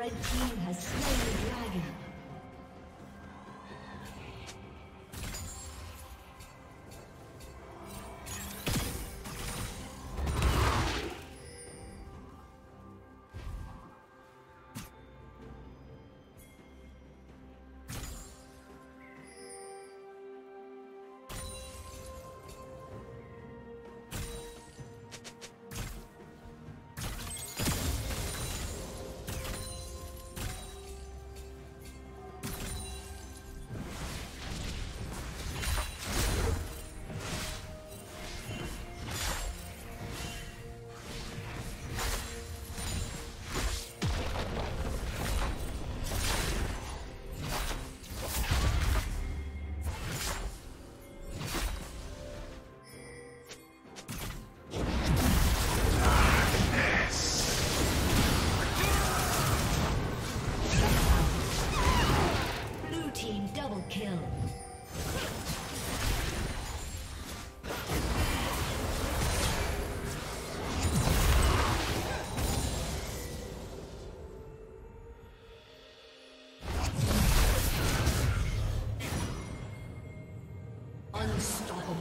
Red team has slain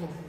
ojo.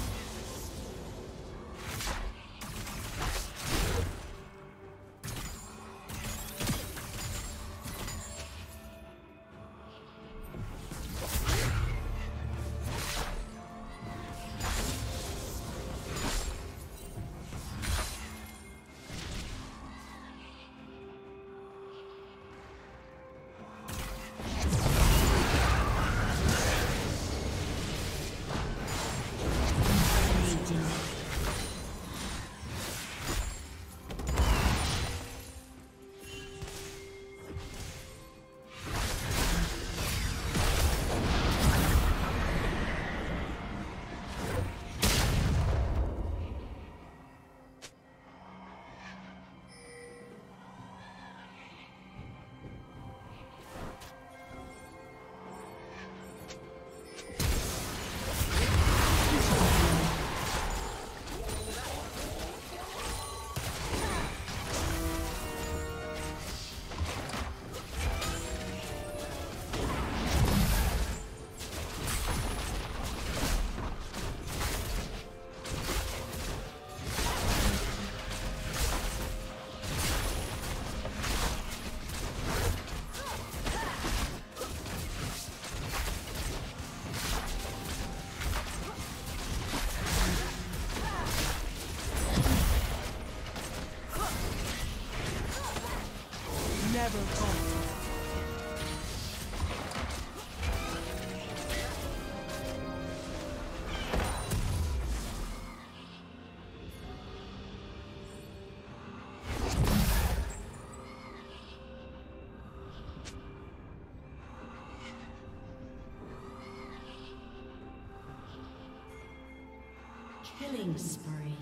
Killing spree.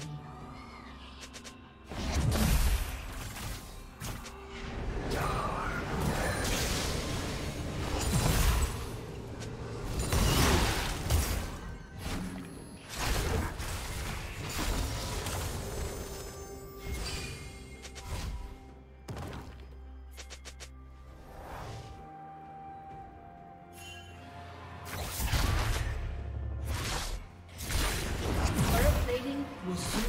possui